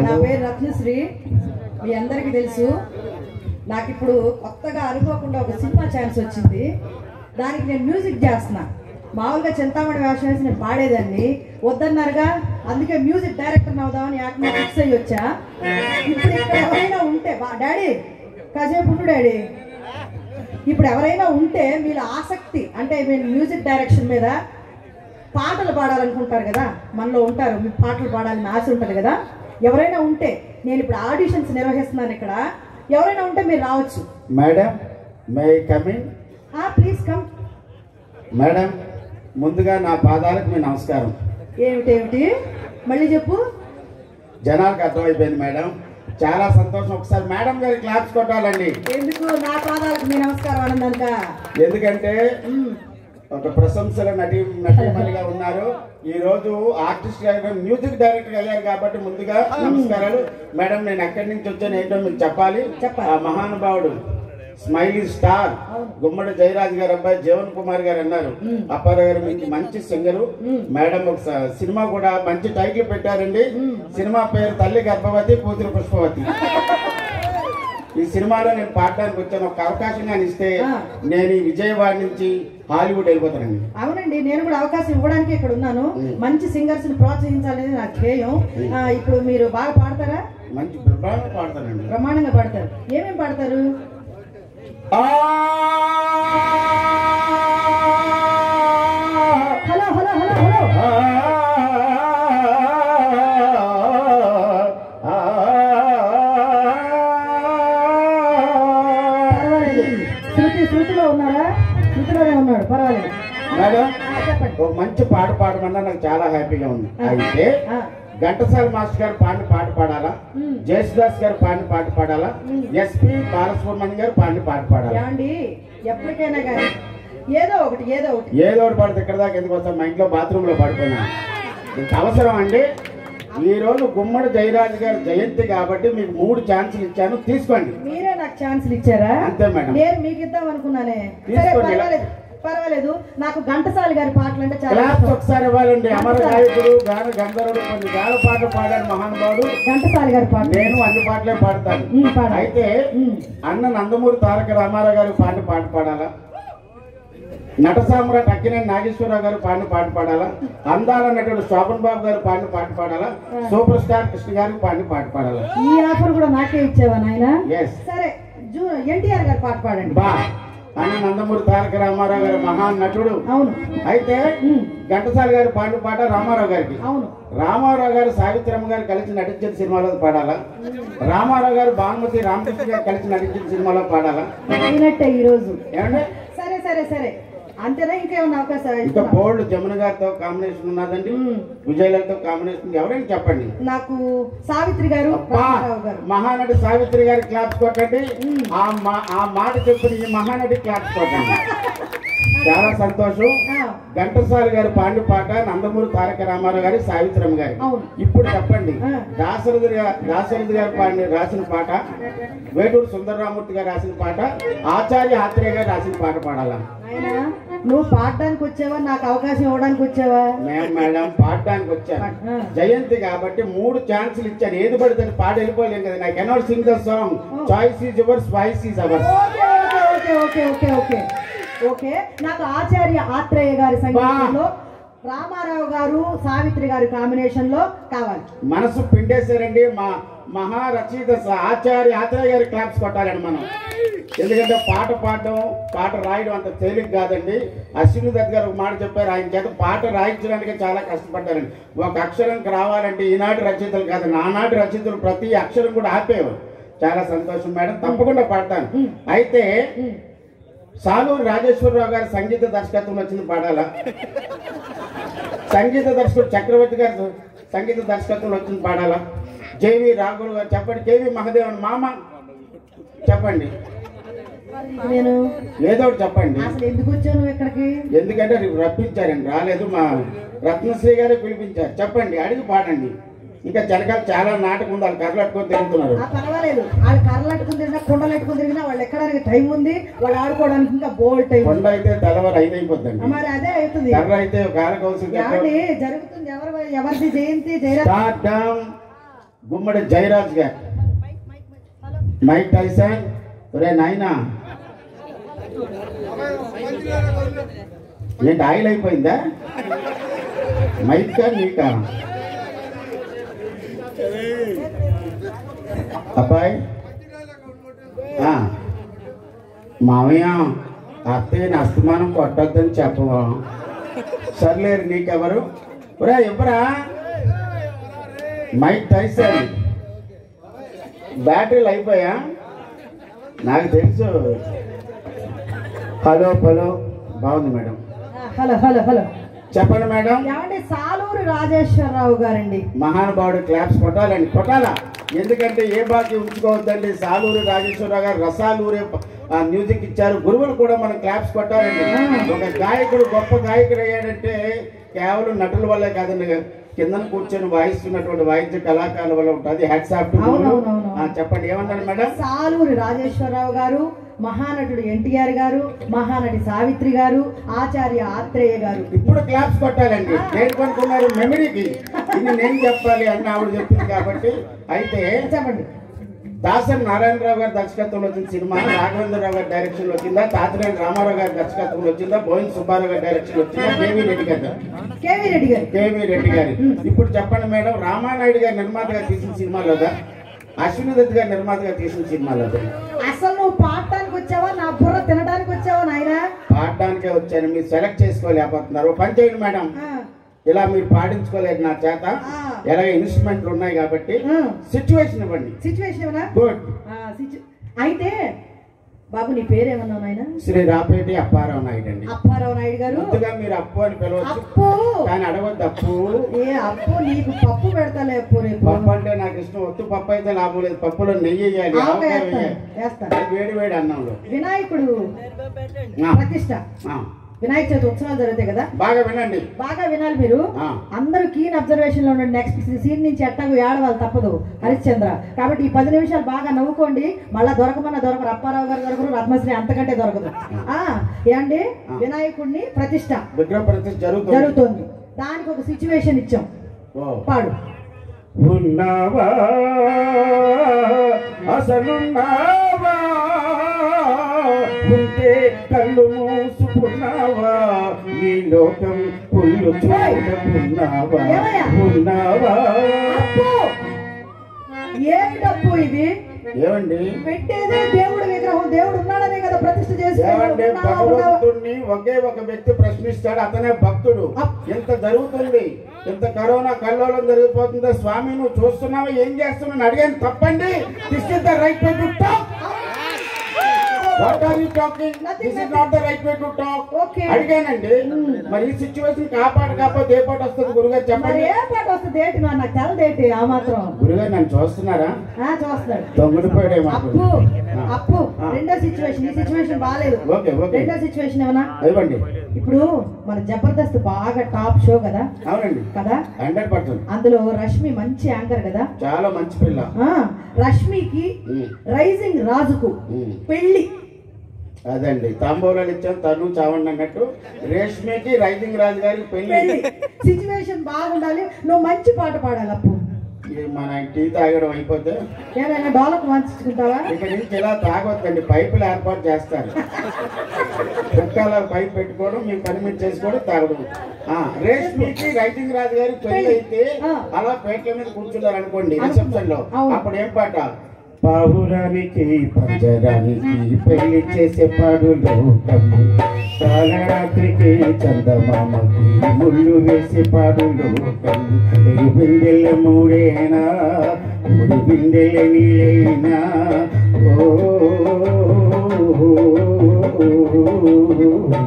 నా పేరు రత్నశ్రీ. మీ అందరికీ తెలుసు. నాకు ఇప్పుడు కొత్తగా అనుకోకుండా ఒక సినిమా ఛాన్స్ వచ్చింది. దానికి నేను మ్యూజిక్ చేస్తున్నా. మామూలుగా చింతామణి వేషం వేసి నేను పాడేదాన్ని. వద్దన్నారుగా అందుకే మ్యూజిక్ డైరెక్టర్ అవుదామని యాక్ట్ ఫిక్స్ అయ్యి వచ్చా. ఇప్పుడు ఇక్కడ ఎవరైనా ఉంటే బా- డాడీ కాసేపు ఉండు డాడీ. ఇప్పుడు ఎవరైనా ఉంటే మీరు ఆసక్తి అంటే మీరు మ్యూజిక్ డైరెక్షన్ మీద పాటలు పాడాలనుకుంటారు కదా. మనలో ఉంటారు మీ పాటలు పాడాలని ఆశ ఉంటుంది కదా. ఎవరైనా ఉంటే నేను ఇప్పుడు ఆడిషన్స్ నిర్వహిస్తున్నాను ఇక్కడ. ఎవరైనా ఉంటే మీరు రావచ్చు. Madam may coming please come. Madam ముందుగా నా పాదాలకు మీ నమస్కారం. ఏమిటేమిటి మళ్ళీ చెప్పు. జనాలకు అర్థమైపోయింది మేడం. చాలా సంతోషం. ఒకసారి మేడం గారి క్లాప్స్ కొట్టాలండి. ఎందుకు? నా పాదాలకు మీ నమస్కారం అనందనక? ఎందుకంటే ఒక ప్రశంసల నటి నటీమణిగా ఉన్నారు. ఈ రోజు ఆర్టిస్ట్ మ్యూజిక్ డైరెక్టర్ అయ్యారు కాబట్టి ముందుగా నమస్కారాలు. మేడం నేను ఎక్కడి నుంచి వచ్చాను ఏంటో మీకు చెప్పాలి. చెప్పాలి. ఆ మహానుభావుడు స్మైలీ స్టార్ గుమ్మడి జయరాజ్ గారు అబ్బాయి జీవన్ కుమార్ గారు అన్నారు. అప్పారావు గారు మీకు మంచి సింగరు. మేడం ఒక సినిమా కూడా మంచి టైటిల్ పెట్టారండి. సినిమా పేరు తల్లి గర్భవతి కూతురు పుష్పవతి. ఈ సినిమాలో నేను పాడడానికి వచ్చాను. ఒక అవకాశం కానీ ఇస్తే. నేను ఈ విజయవాడ నుంచి హాలీవుడ్ వెళ్ళిపోతానండి. అవునండి నేను కూడా అవకాశం ఇవ్వడానికి ఇక్కడ ఉన్నాను. మంచి సింగర్స్ని ప్రోత్సహించాలనేది నా ధ్యేయం. ఇప్పుడు మీరు బాగా పాడతారా? మంచి బ్రహ్మాండంగా పాడతానండి. బ్రహ్మాండంగా పాడతారు. ఏమేమి పాడతారు? ఆ! ఒక మంచి పాట పాడమన్నా నాకు చాలా హ్యాపీగా ఉంది. అయితే ఘంటసాల మాస్టర్ గారు పాడిన పాట పాడాలా. జయసుదాస్ గారు పాడిన పాట పాడాలా? ఎస్పి బాలసుబ్రహ్మణ్యం గారు పాడిన పాట పాడాలా? ఎప్పటికైనా కానీ. ఏదో ఒకటి ఏదో ఒకటి. ఏదో ఒకటి పడితే ఇక్కడ దాకా ఎందుకు వస్తాం? మా ఇంట్లో బాత్రూమ్లో పడిపోయినా ఇంత అవసరం అండి? ఈ రోజు గుమ్మడి జయరాజు గారి జయంతి కాబట్టి మీకు మూడు ఛాన్సులు ఇచ్చాను. తీసుకోండి. మీరే నాకు ఛాన్సులు ఇచ్చారా? అంతే మేడం. నేను మీకు ఇద్దాం అనుకున్నానే. పర్వాలేదు నాకు ఘంటసాలి గారి పాటలు అంటే చాలా. ఒకసారి ఇవ్వాలండి అమర గాయకుడు గాన గంధర్వుడు కొన్ని గాన పాటలు పాడారు మహానుభావుడు. ఘంటసాలి గారి పాటలు నేను అన్ని పాటలే పాడతాను. అయితే. అన్న నందమూరి తారక రామారావు గారు పాడిన పాట పాడాలా? నట సామ్రాట్ అక్కినేని నాగేశ్వరరావు గారు పాడిన పాట పాడాలా? అందాల నటుడు శోభన్ బాబు గారు పాడిన పాట పాడాలా? సూపర్ స్టార్ కృష్ణ గారు పాడిన పాట పాడాలా? ఈ ఆఫర్ కూడా నాకే ఇచ్చావా నాయన? సరే జూ ఎన్టీఆర్ గారి పాట పాడండి. బా. అన్న నందమూరి తారక రామారావు గారు మహాన్ నటుడు. అవును. అయితే ఘంటసాల గారు పాడిన పాట రామారావు గారికి. అవును. రామారావు గారు సావిత్రమ్మ గారు కలిసి నటించిన సినిమాలో పాడాలా? రామారావు గారు భానుమతి రామకృష్ణ గారు కలిసి నటించిన సినిమాలో పాడాలా? అయినట్టే ఈ రోజు ఏమంటే సరే సరే సరే. అంతేనా? ఇంకేమన్నా అవకాశం ఇంకా? బోల్డ్ జమున గారితో కాంబినేషన్ ఉన్నదండి. విజయలతో కాంబినేషన్ ఎవరైనా చెప్పండి. నాకు సావిత్రి గారు మహానటి సావిత్రి గారి క్లాప్స్ కొట్టండి. ఆ మాట చెప్పిన ఈ మహానటి క్లాప్స్ కొట్టండి. చాలా సంతోషం. ఘంటసాల గారు పాండి పాట నందమూరి తారక రామారావు గారి సావిత్రమ్మ గారి. ఇప్పుడు చెప్పండి. దాశరథి దాశరథి గారు పాడిన రాసిన పాట వేటూరు సుందరరామూర్తి గారు రాసిన పాట ఆచార్య ఆత్రేయ గారు రాసిన పాట పాడాలా? నువ్వు పాడడానికి వచ్చావా? నాకు అవకాశం ఇవ్వడానికి వచ్చావా? మేము మేడం పాడడానికి వచ్చాను. జయంతి కాబట్టి మూడు ఛాన్సులు ఇచ్చాను. ఏది పడితే పాట వెళ్ళిపోలేం కదా. నాకు cannot sing the song choice is yours voice is ours okay okay okay okay okay okay. నాకు ఆచార్య ఆత్రేయ గారి సంగీతంలో రామారావు గారు సావిత్రి గారి కాంబినేషన్లో కావాలి. మనసు పిండేశారండి. మా మహారచయిత ఆచార్య ఆత్రేయ గారి క్లాప్స్ కొట్టాలండి మనం. ఎందుకంటే పాట పాడడం పాట రాయడం అంత తేలిక కాదండి. అశ్విని దత్ గారు ఒక మాట చెప్పారు ఆయన చేత పాట రాయించడానికి చాలా కష్టపడ్డారండి ఒక అక్షరంకి రావాలంటే ఈనాటి రచయితలు కాదండి ఆనాటి రచయితలు ప్రతి అక్షరం కూడా ఆపేవారు. చాలా సంతోషం మేడం తప్పకుండా పాడతాను. అయితే సాలూరు రాజేశ్వరరావు గారి సంగీత దర్శకత్వం వచ్చింది పాడాలా? సంగీత దర్శకుడు చక్రవర్తి గారి సంగీత దర్శకత్వంలో వచ్చింది పాడాలా? జేవి రాఘుల్ గారు చెప్పండి. కేవి మహదేవన్ మామ. చెప్పండి. నేను ఏదో ఒకటి చెప్పండి. అసలు ఎందుకు వచ్చావు నువ్వు ఇక్కడికి? ఎందుకంటే రేపు రప్పించారండి రాలేదు మా రత్నశ్రీ గారే పిలిపించారు. చెప్పండి అడిగి పాడండి. ఇంకా జనకాలు చాలా నాటకం ఉంది వాళ్ళు కర్రలట్టుకొని తిరుగుతున్నారు. ఆ పర్వాలేదు. వాళ్ళు కర్రలట్టుకుని తిరిగినా కుండలు ఎట్టుకుని తిరిగినా వాళ్ళు ఎక్కడానికి టైం ఉంది. వాళ్ళు ఆడుకోవడానికి ఇంకా బోల్ టైం కొండ అయితే తెల్లవారు ఐదు అయిపోద్దండి. మరి అదే అవుతుంది. కర్ర అయితే ఏమండి జరుగుతుంది ఎవరు ఎవరిది జయంతి జయరా స్టార్ట్ డౌన్. గుమ్మడి జయరాజ్ గారు. మైక్ టైసన్ ఒరే నాయనా. ఏంటి ఆయిల్ అయిపోయిందా? మైక్ నీకా అబ్బాయి? మామయ్య అత్తయ్యని అస్తమానం కొట్టద్దని చెప్పవా? సర్లేరు నీకెవరు? ఒరే ఎవరా మైక్ టైసన్ బ్యాటరీలు అయిపోయా నాకు తెలుసు. Hello hello. బాగుంది మేడం. Hello hello hello. చెప్పండి మేడం. ఏమండి సాలూరు రాజేశ్వరరావు గారండి. మహానుభావుడు క్లాప్స్ కొట్టాలండి కొట్టాలా? ఎందుకంటే ఏ బాకీ ఉంచుకోవద్దండి సాలూరు రాజేశ్వరరావు గారు రసాలూరే మ్యూజిక్ ఇచ్చారు. గురువులు కూడా మనం క్లాప్స్ కొట్టాలండి. ఒక గాయకుడు గొప్ప గాయకుడు అయ్యాడంటే కేవలం నటుల వల్లే కాదండి. కింద కూర్చొని వాయిస్తున్నటువంటి వాయిద్య కళాకారుల వల్ల ఉంటుంది. Hats off. చెప్పండి ఏమన్నారు మేడం? సాలూరి రాజేశ్వరరావు గారు మహానటుడు ఎన్టీఆర్ గారు మహానటి సావిత్రి గారు ఆచార్య ఆత్రేయ గారు. ఇప్పుడు క్లాప్స్ కొట్టాలండి. నేను కొనుక్కున్నారు మెమరీకి ఇది నేను చెప్పాలి అని ఆవిడ చెప్పింది కాబట్టి. అయితే చెప్పండి. దాసరి నారాయణరావు గారి దర్శకత్వంలో వచ్చిన సినిమా రాఘవేంద్రరావు గారి డైరెక్షన్లో వచ్చిందా తాతినేని రామారావు గారి దర్శకత్వంలో వచ్చిందా బోయిన్ సుబ్బారావు గారి డైరెక్షన్ వచ్చిందా కేవీ రెడ్డి గారి కేవీ రెడ్డి గారు. కేవీ రెడ్డి గారి. ఇప్పుడు చెప్పండి మేడం రామానాయుడు గారి నిర్మాతగా తీసిన సినిమాలోదా అశ్విని దత్ గారి నిర్మాతగా తీసిన సినిమాలోదా అసలు నువ్వు పాడటానికి వచ్చావా? నా బుర్ర తినడానికి వచ్చావా నాయనా? పాడడానికే వచ్చాను మీరు సెలెక్ట్ చేసుకోలేకపోతున్నారు. పని చేయండి మేడం. ఇలా మీరు పాడించుకోలేదు నా చేత. ఆ. ఎలాగ ఇన్స్ట్రుమెంట్లు ఉన్నాయి కాబట్టి. సిచ్యువేషన్ ఇవ్వండి. సిచ్యువేషన్ గుడ్ అయితే బాబు నీ పేరేమన్నావు నాయన? శ్రీ రాపేటి అప్పారావు నాయుడు అండి. అప్పారావు నాయుడు గారు? ముందుగా మీరు అప్పు అని పిలవచ్చు. అప్పు? కానీ అడగొద్దు అప్పు. ఏ అప్పు? నీకు పప్పు పెడతాలే అప్పు రేపు. పప్పు అంటే నాకు ఇష్టం. ఒత్తు పప్పు అయితే లాభం లేదు. పప్పులో నెయ్యి వేయాలి. వేస్తాను, వేడి వేడి అన్నంలో. వినాయకుడు ప్రతిష్ట. వినాయక చవితి ఉత్సవాలు జరుగుతాయి కదా? బాగా వినండి. బాగా వినాలి మీరు. అందరూ కీన్ అబ్జర్వేషన్లో ఉండండి. నెక్స్ట్ సీన్ నుంచి ఎట్టాగు ఏడవాలి తప్పదు. హరిశ్చంద్ర. కాబట్టి ఈ పది నిమిషాలు బాగా నవ్వుకోండి. మళ్ళా దొరకమన్న దొరకరు. అప్పారావు గారు దొరకరు. రత్నశ్రీ అంతకంటే దొరకదు. ఆ ఏండి వినాయకుడిని ప్రతిష్ట. విగ్రహ ప్రతిష్ఠ జరుగుతుంది. దానికి ఒక సిచ్యువేషన్ ఇచ్చాం. పాడు. ఉన్నావా? అసలున్నావా? ఉంటే కళ్ళు మూసుకున్నావా? ఈ లోకం పుల్లు చూడకున్నావా? ఉన్నావా? ఏమి డప్పు ఇది? ఏమండి? పెట్టేదే దేవుడి విగ్రహం. దేవుడు ఉన్నాడనే కదా ప్రతిష్ఠ ఏమంటే చేసుకోవాలి భగవంతుణ్ణి ఒకే ఒక వ్యక్తి ప్రశ్నిస్తాడు. అతనే భక్తుడు. ఎంత జరుగుతుంది? ఎంత కరోనా కల్లోలం జరిగిపోతుందో స్వామి నువ్వు చూస్తున్నావా? ఏం చేస్తున్నావు? అడిగాను. తప్పండి. This is the right to talk what are you talking this is not the right way to talk Okay. అడిగానండి. మరి ఈ సిచ్యువేషన్ కాపాడు కాకపోతే ఏ పాట వస్తుంది గురుగారు చెప్పండి. ఏ పాట వస్తుంది ఏంటి నాకు తెలదేటి ఆ మాత్రం. గురుగారు నన్ను చూస్తున్నారా? ఆ చూస్తాడు అప్పు. అప్పు. రెండో సిచ్యువేషన్ ఈ సిచ్యువేషన్ బాగాలేదు ఓకే ఓకే. రెండో సిచ్యువేషన్ ఏమన్నా? ఇవ్వండి. ఇప్పుడు మన జబర్దస్త్ బాగా టాప్ షో కదా? అవునండి. కదా? Hundred percent. అందులో రష్మి మంచి యాంకర్ కదా? చాలా మంచి పిల్ల. ఆ రష్మికి. రైజింగ్ రాజుకు. పెళ్ళి. అదండి. తాంబూలాలు ఇచ్చాం తను చావండి అన్నట్టు. రేష్మికి రైజింగ్ రాజు గారికి పెళ్ళి. సిచ్యువేషన్ బాగుండాలి. నువ్వు మంచి పాట పాడాలి అప్పు మన టీ తాగడం అయిపోతే. ఏమైనా డోలకు మార్చుకుంటావా ఇక నుంచి ఇలా తాగొద్దండి. పైపులు ఏర్పాటు చేస్తారు. కుక్కల పైప్ పెట్టుకోవడం మీ పని మీద చేసుకోవడం తాగడం. ఆ, రేష్మికి రైజింగ్ రాజు గారి పెళ్ళి అయితే. అలా పేట్ల మీద కూర్చున్నారు అనుకోండి రిసెప్షన్లో. అప్పుడు ఏం పాట? పావురానికి పంజరానికి పెళ్ళి చేసే పాడు లోకం కాలరాత్రికి చందమామకి ముళ్ళు వేసే పాడు లోకం ఎరు బిందెల మూడేనా మూడు బిందెల నీళ్ళైనా ఓ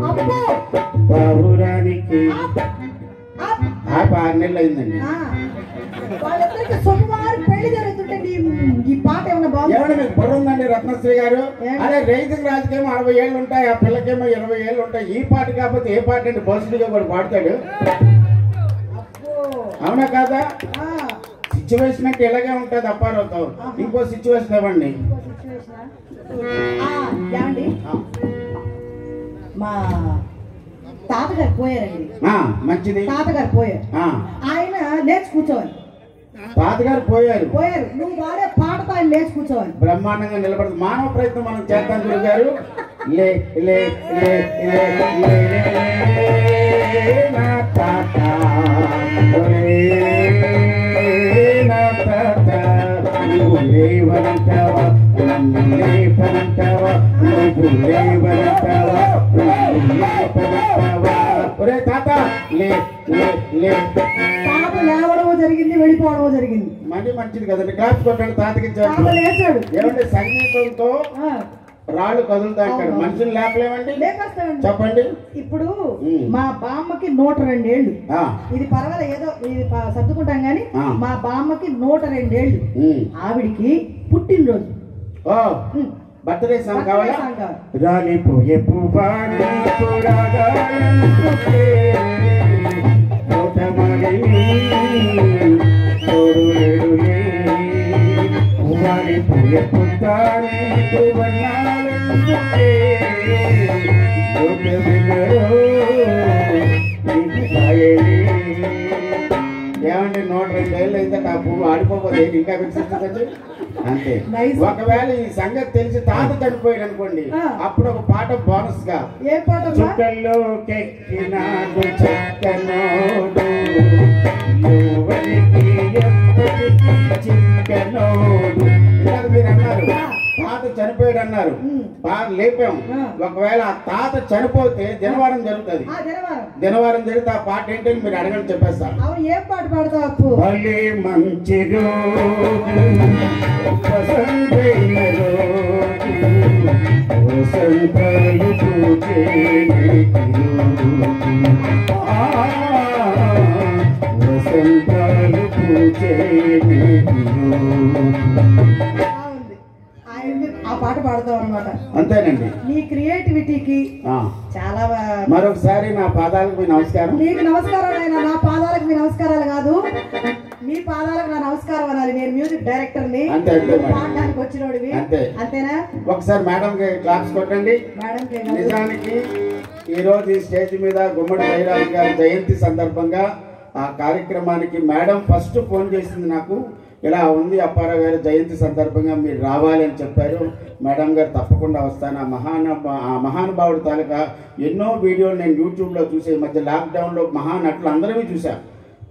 అప్పు పావురానికి అప్, అప్. ఆ ఆరు నెలలు అయిందండి ఆ, వాళ్ళిద్దరికి శుభవారం పెళ్ళి జరుగుతుంటే ఈ- పాట ఏమన్నా బాగుంది? మీకు బుర్ర ఉందండి రత్నశ్రీ గారు? అదే రైతుకి రాజుకేమో అరవై ఏళ్ళు ఉంటాయి ఆ పిల్లకేమో ఇరవై ఏళ్ళు ఉంటాయి. ఈ పాట కాకపోతే ఏ పాట అండి? బస్సులుగా కూడా పాడతాడు. అవునా కాదా? సిచ్యువేషన్ అంటే ఇలాగే ఉంటుంది అప్పారవుతాం ఇంకో సిచ్యువేషన్ ఇవ్వండి మా తాతగారు పోయారండి. మంచిది. తాతగారు పోయారు. ఆయన లేచి కూర్చోవాలి. తాతగారు పోయారు. పోయారు. నువ్వు వాడే పాటతో ఆయన లేచి కూర్చోవాలి. బ్రహ్మాండంగా నిలబడుతుంది మానవ ప్రయత్నం మనం చేద్దాం గురువు గారు లే లే లే లే లే లే నా తాత. ఒరే నా తాత. నువ్వు లేవనంటావా? నన్ను లేపనంటావా? నువ్వు లేవనంటావా? నన్ను లేపనంటావా? ఒరే తాత. లే లే లే. మనీ మంచిది కదండి. క్లాస్ కొట్టండి తాతకి ఏమంటే సంగీతంతో రాళ్ళు కదులుతా అంటాడు. అవును. మనుషులు లేపలేమండి? చెప్పండి. ఇప్పుడు. మా బామ్మకి నూట రెండేళ్ళు. ఇది పర్వాలేదు ఏదో ఇది సర్దుకుంటాం గాని. మా బామ్మకి నూట రెండేళ్ళు. ఆవిడికి పుట్టినరోజు. బర్త్డే సాంగ్ కావాలా. రాలిపోయే పురాగాలంటే ఏమండి నూట రెండేళ్ళు అయిందంటే ఆ పువ్వు ఆడిపోతే ఇంకా వికసిస్తుందండి అంతే. ఒకవేళ ఈ సంగతి తెలిసి తాత చనిపోయాడు అనుకోండి. అప్పుడు ఒక పాట బోనస్గా ఏ పాట కెక్కినాడు చెక్కనోడు బాగా లేపాం ఆ. ఒకవేళ ఆ తాత చనిపోతే జనవారం జరుగుతుంది. జనవారం. జనవారం జరిగితే ఆ పాట ఏంటని మీరు అడగని చెప్పేస్తారు అవును ఏం పాట పాడతావు భలే మంచి వసంతాలు. ఆ, రోజు. పాట పాడతావు అనమాట అంతేనండి. నీ క్రియేటివిటీకి చాలా మరొకసారి నా పాదాలకు మీ నమస్కారం. నీకు నమస్కారాలు అయినా నా పాదాలకు మీ నమస్కారాలు కాదు. మీ పాదాలకు నా నమస్కారం అనాలి. నేను మ్యూజిక్ డైరెక్టర్ని మేడం. పాడడానికి వచ్చినోడివి. అంతే. అంతేనా? ఒకసారి మేడంకి క్లాప్స్ కొట్టండి. మేడం నిజానికి ఈరోజు ఈ స్టేజ్ మీద గుమ్మడి జయరాజ్ గారి జయంతి సందర్భంగా ఆ కార్యక్రమానికి మేడం ఫస్ట్ ఫోన్ చేసింది నాకు. ఇలా ఉంది అప్పారావు గారి జయంతి సందర్భంగా మీరు రావాలి అని చెప్పారు. మేడం గారు తప్పకుండా వస్తాను. ఆ మహానుభా ఆ మహానుభావుడి తాలూకా ఎన్నో వీడియోలు నేను యూట్యూబ్లో చూసే ఈ మధ్య లాక్డౌన్లో మహానటులు అందరివి చూశాను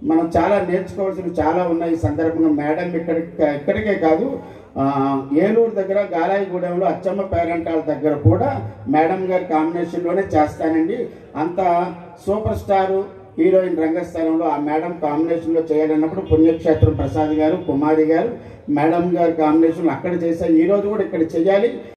మనం చాలా నేర్చుకోవాల్సినవి చాలా ఉన్నాయి ఈ సందర్భంగా. మేడం ఇక్కడ ఇక్కడికే కాదు ఏలూరు దగ్గర గాలాయిగూడెంలో అచ్చమ్మ పేరంటాల దగ్గర కూడా మేడం గారి కాంబినేషన్లోనే చేస్తానండి. అంత సూపర్ స్టారు హీరోయిన్ రంగస్థలంలో ఆ మేడం కాంబినేషన్లో చేయాలన్నప్పుడు పుణ్యక్షేత్రం ప్రసాద్ గారు కుమారి గారు మేడం గారు కాంబినేషన్ అక్కడ చేశారు. ఈ రోజు కూడా ఇక్కడ చేయాలి.